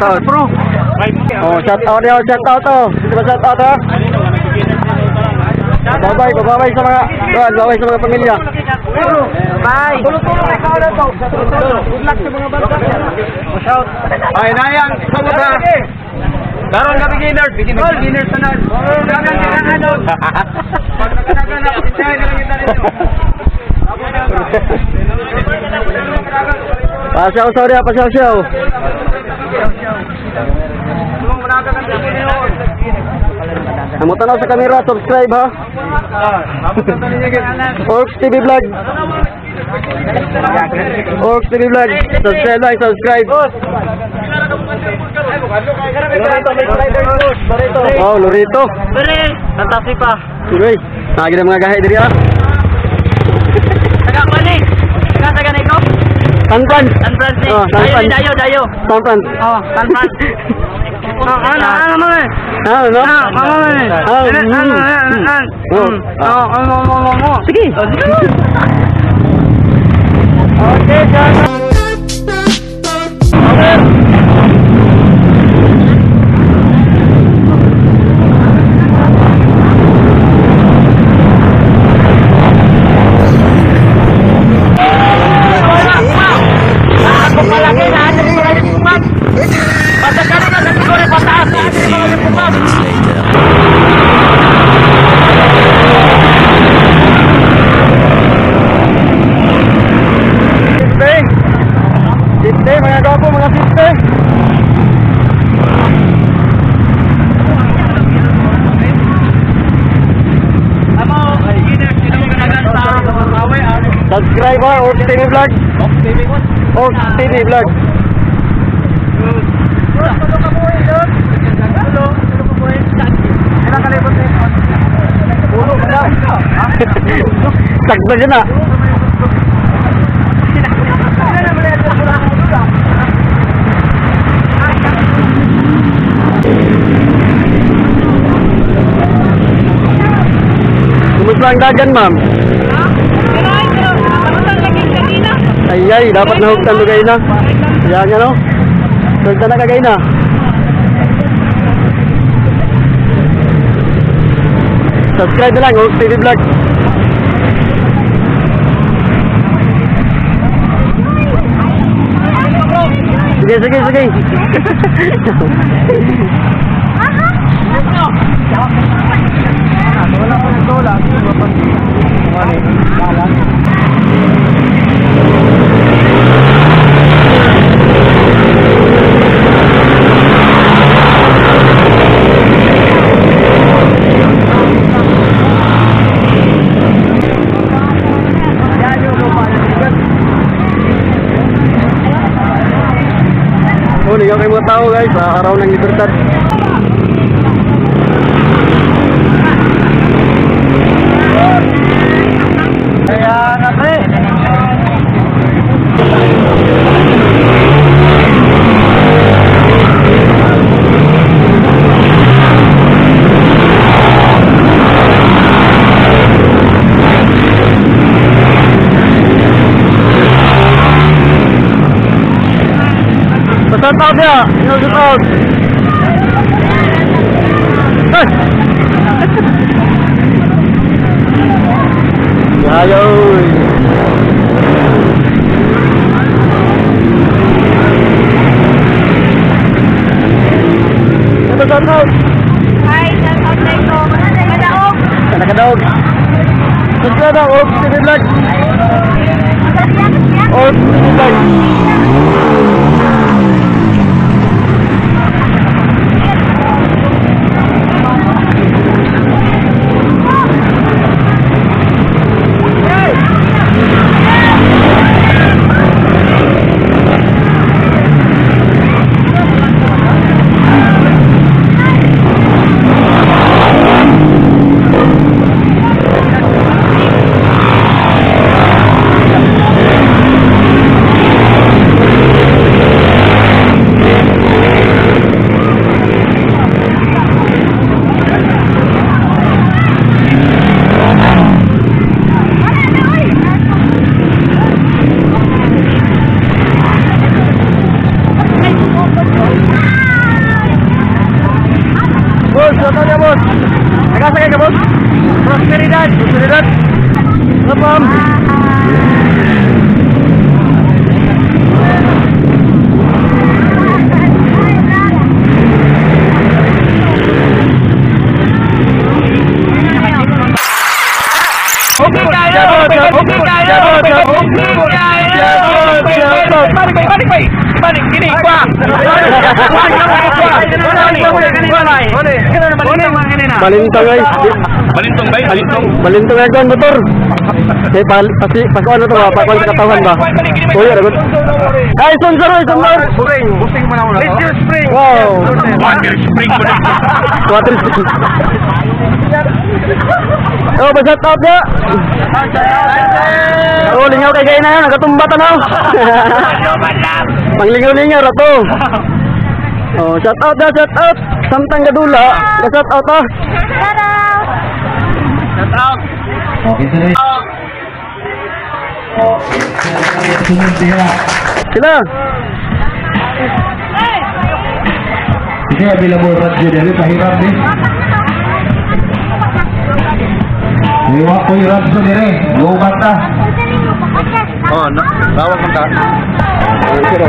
shout out yun, shout out to. Di ba shout out ha? Babay, babay sa mga, babay sa mga pamilya. Bye. Tulong-tulong ikaw na to. Good luck sa mga bata. Shout. Ay, nayang, sabot ha. Daron ka beginners, beginners, beginners na na. Dagan ka ng ano. Pag nakadagan na, sinyahin na lang kita dito. Pasyaw-saw dia, pasyaw-saw. Namu tanaw sa kamera, subscribe ha. Orcs TV Vlog. Orcs TV Vlog. Subscribe like, subscribe. Oh, Lorito. Bere, nantasi pa. Uy, lagi na mga gahe diri ha. Taga balik. Taga taga na ikaw. Tanpan. San Francisco. Oh, San Fran. dayo, dayo. Tanpan. Oh, San Fran. Oh, ano, ano mo eh? Ah, ano? Ah, ano mo eh? Ano, ano, ano, ano? Oh, ano, ano, ano, ano? Sige. Okay, John. Orcs TV Vlog. Sakto dyan ah. Kumusta ang dagan, ma'am? Ay, ay, dapat nahugtan mo kayo na. Kaya nga, no? Hugtan na kagay na. Subscribe na lang, Hulk TV Vlog. Sige, sige, sige. Oh, ligaw kayo mga tao guys sa araw ng libertad. to thế ạ. Nhiều rất to Hey! Trời ơi! Có cơm không? Hay, cơm đang đồ, cái đá ôm Cái đá ôm Cái đá đá ôm, cái đá ôm Ôm, cái đá ôm problem. balik balik balik balik. Balik gini gua. Balintong guys Balintong guys Balintong Balintong guys kan motor Saya balik pasti pas kawan atau apa kawan ketahuan ba Oh iya dapat Hai sponsor hai sponsor Spring Busing mana ulah Let's use spring. Wow. Water spring. Water spring Oh besar top ya. Oh, lingaw kay kay na yan, nagatumba tanaw. Panglingaw-lingaw ra to. Oh, shout out da, shout out. Samtang gadula, ga shout out ah. Shout out. Okay, sir. Sunod diha. Sila. Sige, available radyo dali pahirap ni. Iwa ko yung radyo dire. Lumat na. Oh, na, bawal man ta. Sila.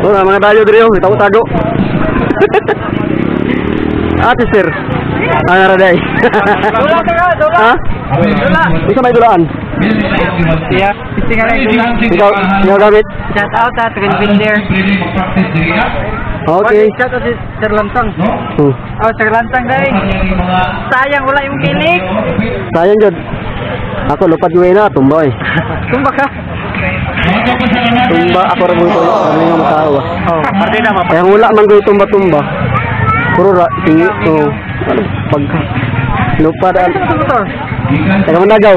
Oh, mga dayo diri oh, tago-tago. Ate sir. Ang araday. Ha? Isa may dulaan. Iya, Ikaw, ikaw gamit. Shout out at Green Builder. Okay. Shout out si Sir Lantang. Hmm. Oh, Sir Lantang day. Sayang wala yung kilik. Sayang jud. Ako lupat gue na tumba eh. Tumba ka. Tumba ako ra mo ito. Kami nga makao. Oh, partida mo. Kaya wala man ko tumba-tumba. Puro ra tingi to. Ano pagka. Lupa daan. Motor. Taga managaw.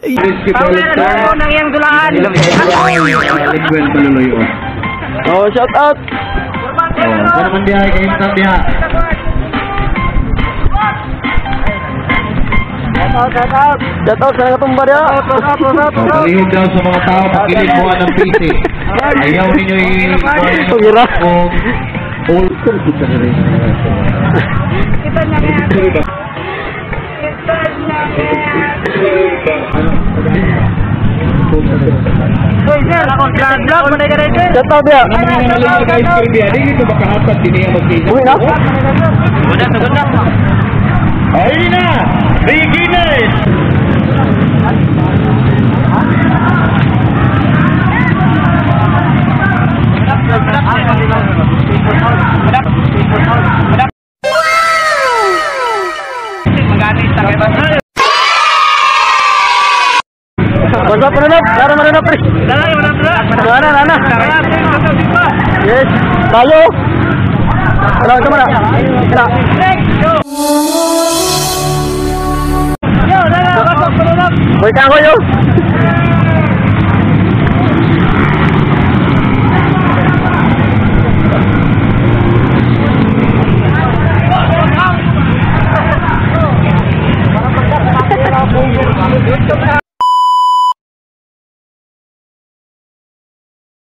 Pamela na nang iyang dulaan. Eloquent paluloy. Oh, shout out. Oh, sana man dia kay imtang dia. Shout out sa natumba dia. Oh, palihog daw sa mga tao pagkilit mo ng PC. Ayaw ninyo i- Tumira. kung all school sa rin. Kita niya kaya. Tetap ya. Oh ini nah, beginners. Bedak, bedak, bedak, bedak, bedak, bedak, bedak, Merenop, merenop, lara merenop nih. Lara, merenop, lara. Lara, lara. Yes, lalu. Kalau itu mana? Kita.